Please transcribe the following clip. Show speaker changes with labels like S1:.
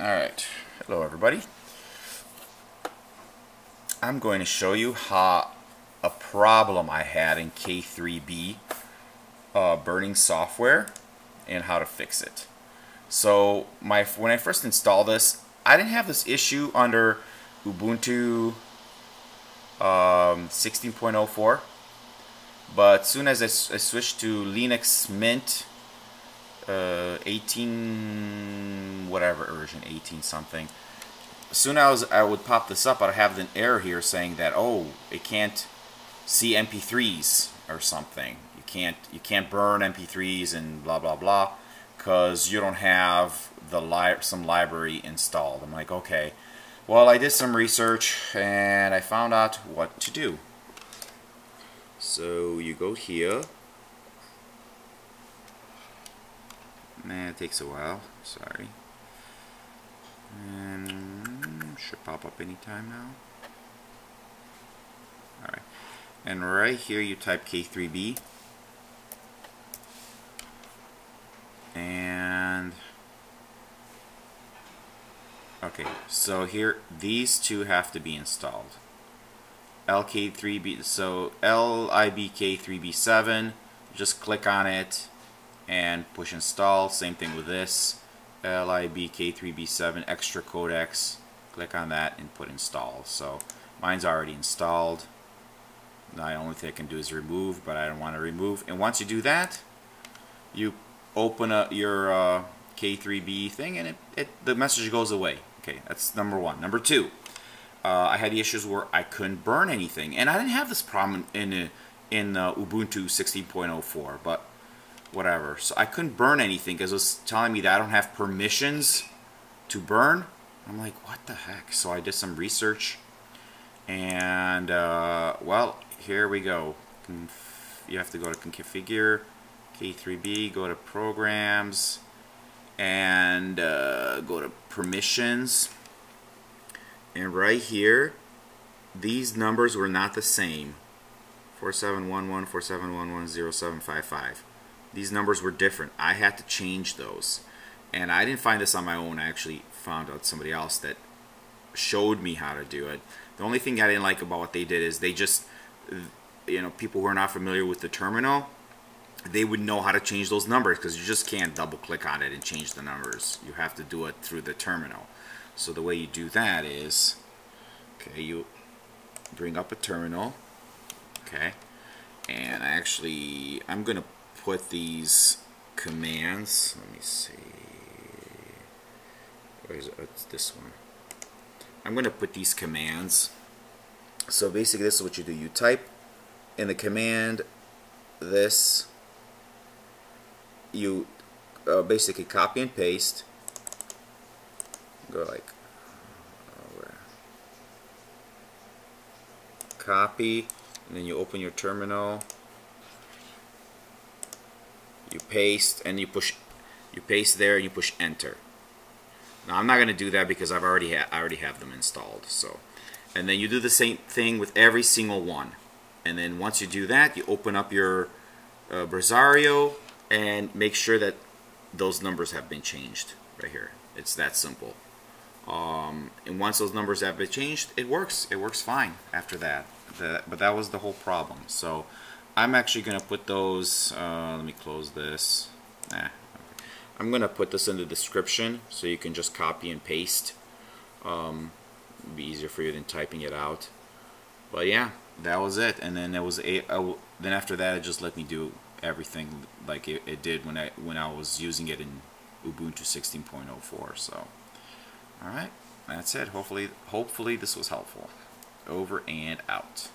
S1: Alright, hello everybody. I'm going to show you how a problem I had in K3B uh, burning software and how to fix it. So my when I first installed this, I didn't have this issue under Ubuntu um, 16.04 but soon as I, I switched to Linux Mint uh, 18 whatever version 18 something. As soon as I would pop this up I'd have an error here saying that oh it can't see mp3s or something. You can't you can't burn mp3s and blah blah blah because you don't have the li some library installed. I'm like okay. Well I did some research and I found out what to do. So you go here Nah, it takes a while. Sorry. And should pop up anytime now. Alright. And right here you type K3B. And okay, so here these two have to be installed. LK3B so LIBK3B7 just click on it and push install. Same thing with this. LIBK3B7 extra codecs. Click on that and put install. So mine's already installed. The only thing I can do is remove, but I don't want to remove. And once you do that, you open up your uh, K3B thing and it, it, the message goes away. Okay, that's number one. Number two, uh, I had the issues where I couldn't burn anything. And I didn't have this problem in, in, in uh, Ubuntu 16.04, but whatever. So I couldn't burn anything because it was telling me that I don't have permissions to burn. I'm like, what the heck? So I did some research and uh, well, here we go. You have to go to configure, K3B, go to programs, and uh, go to permissions. And right here, these numbers were not the same. 4711, 4711, 0755 these numbers were different. I had to change those. And I didn't find this on my own. I actually found out somebody else that showed me how to do it. The only thing I didn't like about what they did is they just, you know, people who are not familiar with the terminal, they would know how to change those numbers because you just can't double click on it and change the numbers. You have to do it through the terminal. So the way you do that is, okay, you bring up a terminal, okay, and I actually I'm going to put these commands, let me see, where is it? Oh, it's this one. I'm going to put these commands. So basically this is what you do. You type in the command this, you uh, basically copy and paste, go like, uh, copy, and then you open your terminal, you paste and you push you paste there and you push enter. Now I'm not going to do that because I've already I already have them installed so. And then you do the same thing with every single one. And then once you do that you open up your uh, Brasario and make sure that those numbers have been changed right here. It's that simple. Um, and once those numbers have been changed it works. It works fine after that. The, but that was the whole problem. So I'm actually going to put those, uh, let me close this. Nah. I'm going to put this in the description so you can just copy and paste. Um, be easier for you than typing it out. But yeah, that was it. And then there was a, a then after that it just let me do everything like it, it did when I when I was using it in Ubuntu 16.04. So, all right, that's it. Hopefully, hopefully this was helpful. Over and out.